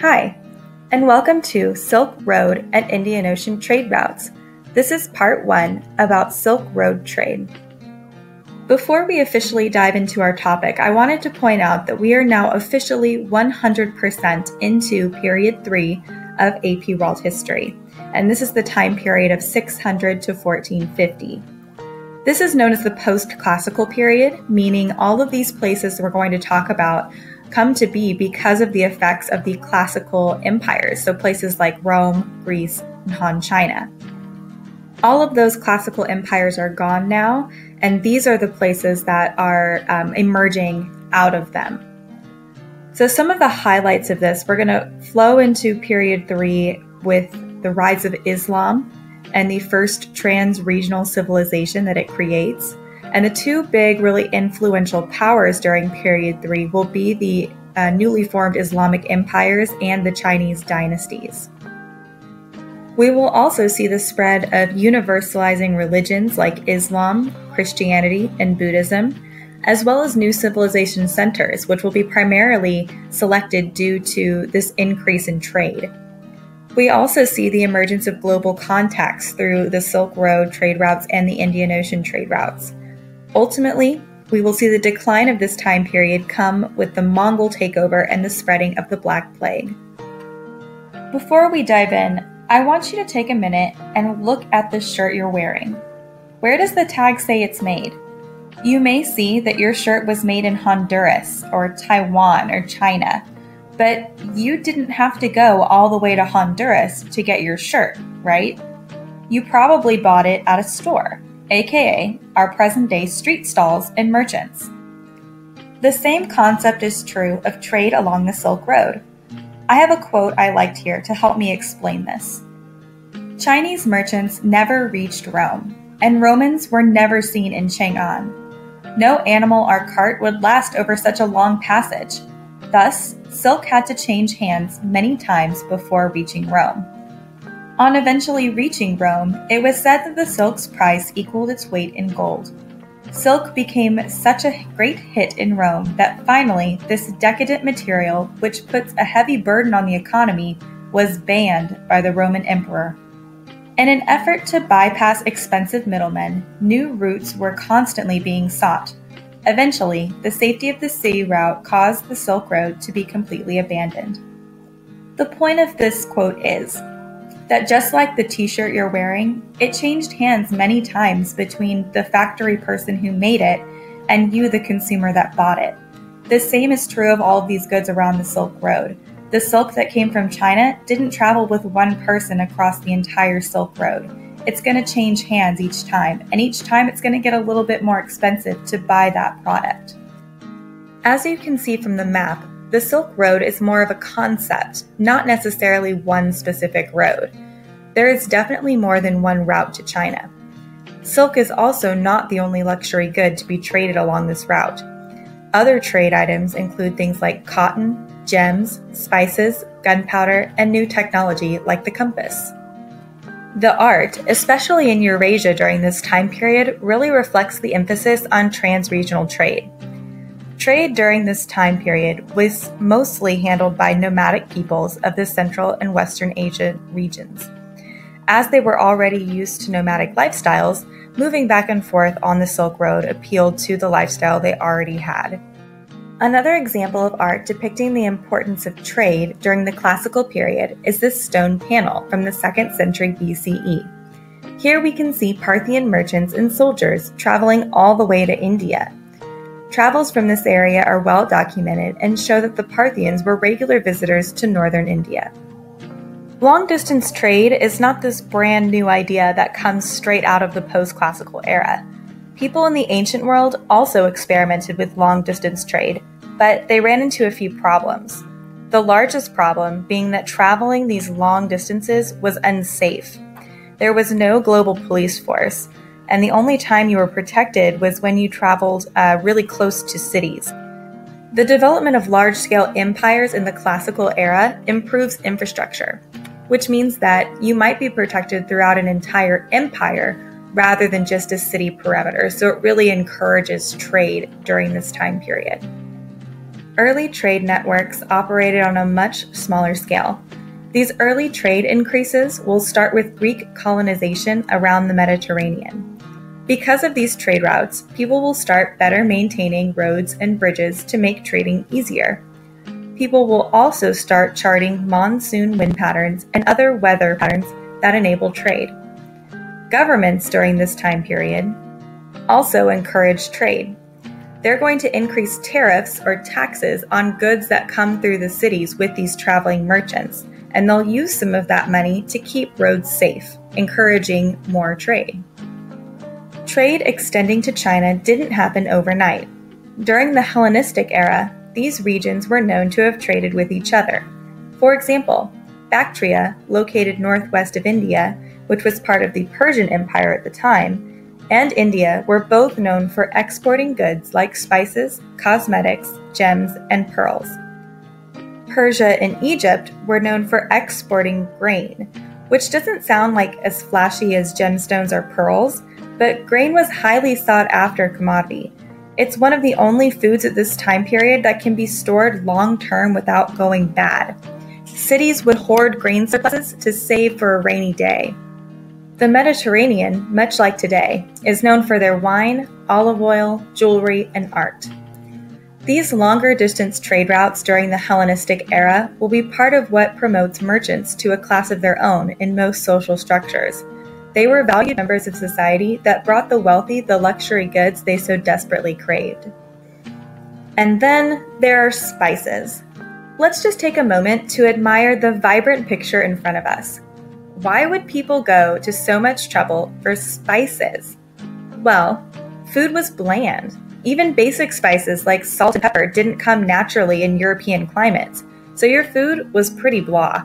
Hi, and welcome to Silk Road and Indian Ocean Trade Routes. This is part one about Silk Road trade. Before we officially dive into our topic, I wanted to point out that we are now officially 100% into period three of AP World History, and this is the time period of 600 to 1450. This is known as the post classical period, meaning all of these places we're going to talk about come to be because of the effects of the classical empires, so places like Rome, Greece, and Han China. All of those classical empires are gone now, and these are the places that are um, emerging out of them. So, some of the highlights of this, we're going to flow into period three with the rise of Islam and the first trans regional civilization that it creates. And the two big, really influential powers during period three will be the uh, newly formed Islamic empires and the Chinese dynasties. We will also see the spread of universalizing religions like Islam, Christianity, and Buddhism, as well as new civilization centers, which will be primarily selected due to this increase in trade. We also see the emergence of global contacts through the Silk Road trade routes and the Indian Ocean trade routes. Ultimately, we will see the decline of this time period come with the Mongol takeover and the spreading of the Black Plague. Before we dive in, I want you to take a minute and look at the shirt you're wearing. Where does the tag say it's made? You may see that your shirt was made in Honduras or Taiwan or China, but you didn't have to go all the way to Honduras to get your shirt, right? You probably bought it at a store, aka our present day street stalls and merchants. The same concept is true of trade along the Silk Road. I have a quote I liked here to help me explain this. Chinese merchants never reached Rome, and Romans were never seen in Chang'an. No animal or cart would last over such a long passage. Thus, silk had to change hands many times before reaching Rome. On eventually reaching Rome, it was said that the silk's price equaled its weight in gold. Silk became such a great hit in Rome that finally, this decadent material, which puts a heavy burden on the economy, was banned by the Roman emperor. In an effort to bypass expensive middlemen, new routes were constantly being sought. Eventually, the safety of the sea route caused the Silk Road to be completely abandoned. The point of this quote is that just like the t shirt you're wearing, it changed hands many times between the factory person who made it and you, the consumer that bought it. The same is true of all of these goods around the Silk Road. The silk that came from China didn't travel with one person across the entire Silk Road it's going to change hands each time, and each time it's going to get a little bit more expensive to buy that product. As you can see from the map, the Silk Road is more of a concept, not necessarily one specific road. There is definitely more than one route to China. Silk is also not the only luxury good to be traded along this route. Other trade items include things like cotton, gems, spices, gunpowder, and new technology like the compass. The art, especially in Eurasia during this time period, really reflects the emphasis on trans-regional trade. Trade during this time period was mostly handled by nomadic peoples of the Central and Western Asia regions. As they were already used to nomadic lifestyles, moving back and forth on the Silk Road appealed to the lifestyle they already had. Another example of art depicting the importance of trade during the classical period is this stone panel from the 2nd century BCE. Here we can see Parthian merchants and soldiers traveling all the way to India. Travels from this area are well documented and show that the Parthians were regular visitors to northern India. Long distance trade is not this brand new idea that comes straight out of the post classical era. People in the ancient world also experimented with long distance trade, but they ran into a few problems. The largest problem being that traveling these long distances was unsafe. There was no global police force, and the only time you were protected was when you traveled uh, really close to cities. The development of large scale empires in the classical era improves infrastructure, which means that you might be protected throughout an entire empire rather than just a city perimeter. So it really encourages trade during this time period. early trade networks operated on a much smaller scale. These early trade increases will start with Greek colonization around the Mediterranean. Because of these trade routes, people will start better maintaining roads and bridges to make trading easier. People will also start charting monsoon wind patterns and other weather patterns that enable trade. Governments during this time period also encourage trade. They're going to increase tariffs or taxes on goods that come through the cities with these traveling merchants, and they'll use some of that money to keep roads safe, encouraging more trade. Trade extending to China didn't happen overnight. During the Hellenistic era, these regions were known to have traded with each other. For example, Bactria, located northwest of India, which was part of the Persian Empire at the time, and India were both known for exporting goods like spices, cosmetics, gems, and pearls. Persia and Egypt were known for exporting grain, which doesn't sound like as flashy as gemstones or pearls, but grain was highly sought after commodity. It's one of the only foods at this time period that can be stored long term without going bad. Cities would hoard grain surpluses to save for a rainy day. The Mediterranean, much like today, is known for their wine, olive oil, jewelry, and art. These longer distance trade routes during the Hellenistic era will be part of what promotes merchants to a class of their own in most social structures. They were valued members of society that brought the wealthy the luxury goods they so desperately craved. And then there are spices. Let's just take a moment to admire the vibrant picture in front of us. Why would people go to so much trouble for spices? Well, food was bland. Even basic spices like salt and pepper didn't come naturally in European climates, so your food was pretty blah.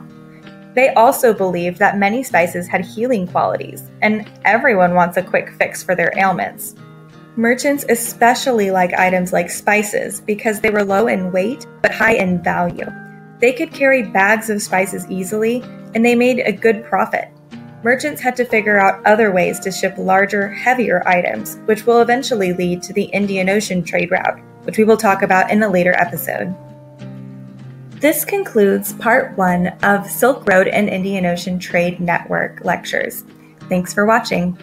They also believed that many spices had healing qualities, and everyone wants a quick fix for their ailments. Merchants especially like items like spices because they were low in weight but high in value. They could carry bags of spices easily and they made a good profit. Merchants had to figure out other ways to ship larger, heavier items, which will eventually lead to the Indian Ocean trade route, which we will talk about in a later episode. This concludes part one of Silk Road and Indian Ocean Trade Network lectures. Thanks for watching.